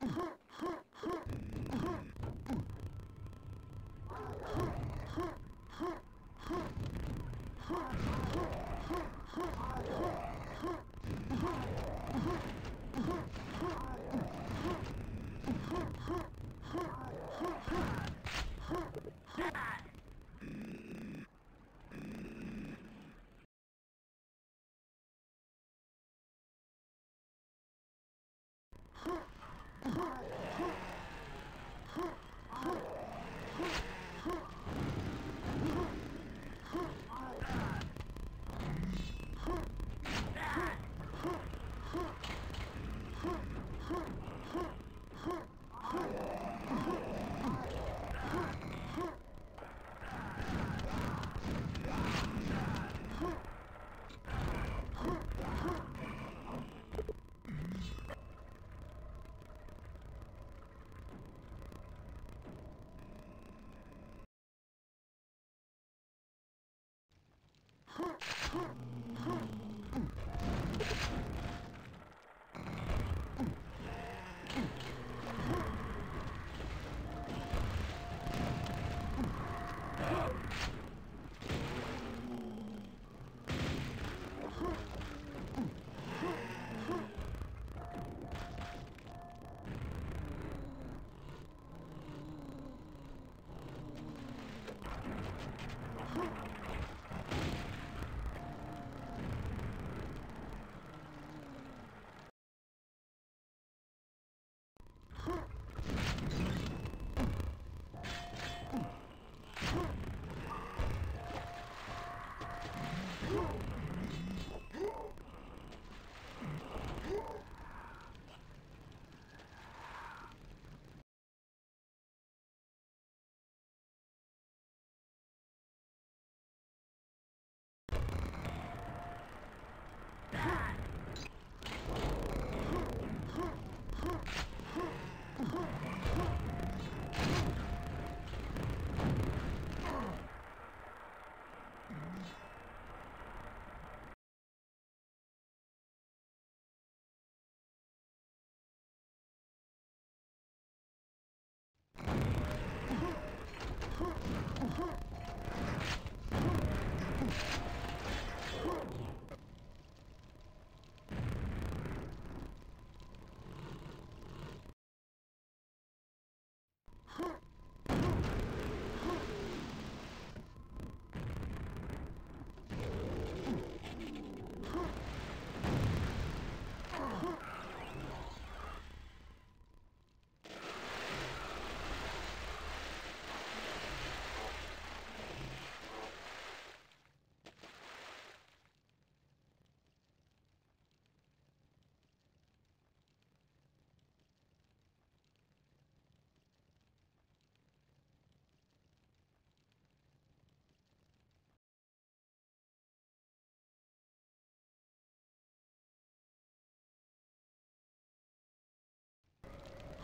Huh? Huh! Whoa!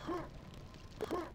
Huh. Huh.